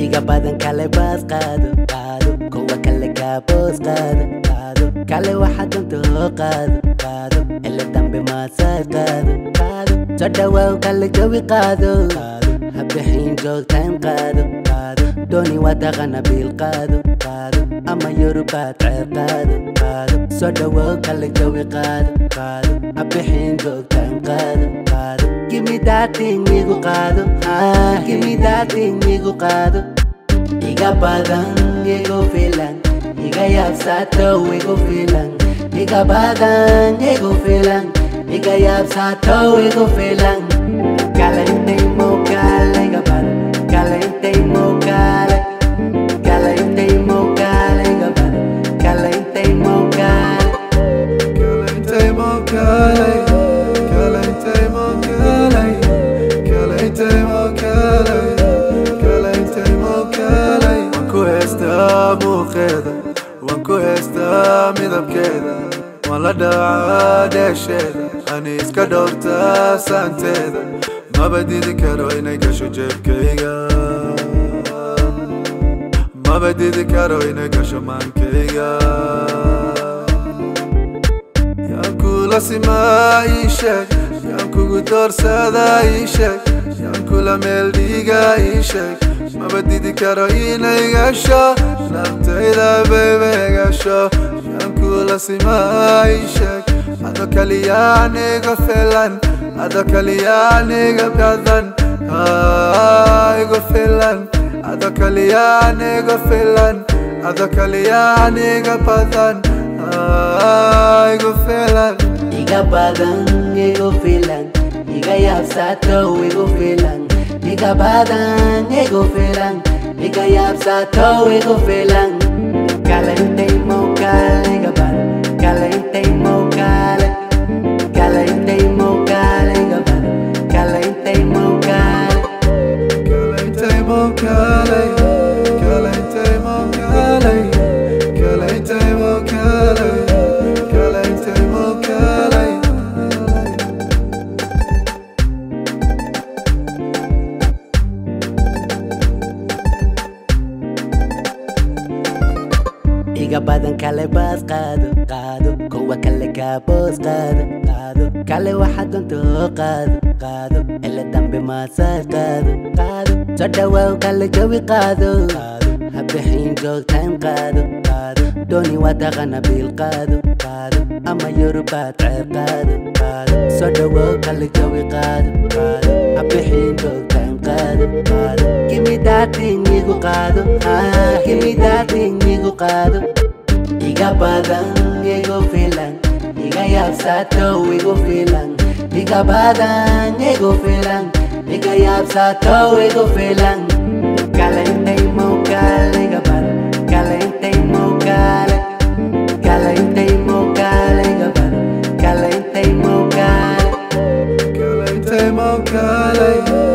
qaado qaado kuwa kale kaaboos qaado qaado kale waxaa danta hoo qaado qaado ila dambe maasaad qaado qaado soo dhawaaw kale jawi qaado qaado habixin joogtaan qaado qaado dooni waa taqana biil qaado qaado ama yorubaad ceer qaado qaado soo dhawaaw kale jawi qaado qaado habixin joogtaan qaado qaado igu qaado igu qaado iga badan igu filan iga yaabsato igu filan iga badan igu filan iga yaabsato igu filan heestaa midabkeeda waan la dhacaa dheesheeda ani iska dhowrtaa saanteeda maba didi karo inay gasho jeebkayga maba didi karo inay gasho maankayga yaan kula simaa ii sheeg yaan kugu doorsadaa ii sheeg yaan kula meel dhiigaa ii sheeg maba didi karo inay gasho naftayda bayba gasho yaan kula simaa ii sheeg ado kaliya aniga filan ado kaliya aniga badan Ah, igu filan ado kaliya aniga filan ado kaliya aniga badan igu filan iga badan igu filan Nikayapsato wikufelang Nikabadang ikufelang Nikayapsato wikufelang Kalente mo, kale gaban Kalente mo, kale. Kalente mo, kale gaban Kalente mo, kale. Kalente mo, kale. Iga badan kale baas qaado qaado kuwa kale kaaboos qaado qaado kale waxaa doonta hoo qaado qaado ila dambe maasaad qaado qaado soo kale jawi qaado qaado habixin joogtaan qaado qaado dooni waa taqana biil qaado qaado ama yorubaad ceer qaado qaado soo dhawaaw kale jawi qaado qaado habixin joogtaan qaado qaado thing igu qaado ah igu qaado ya badang ye go feeling Diga ya sato we go feeling Diga badang ye go feeling Diga ya sato we go feeling Kalente mo kale gabar Kalente mo kale Kalente mo kale gabar Kalente mo kale Kalente mo kale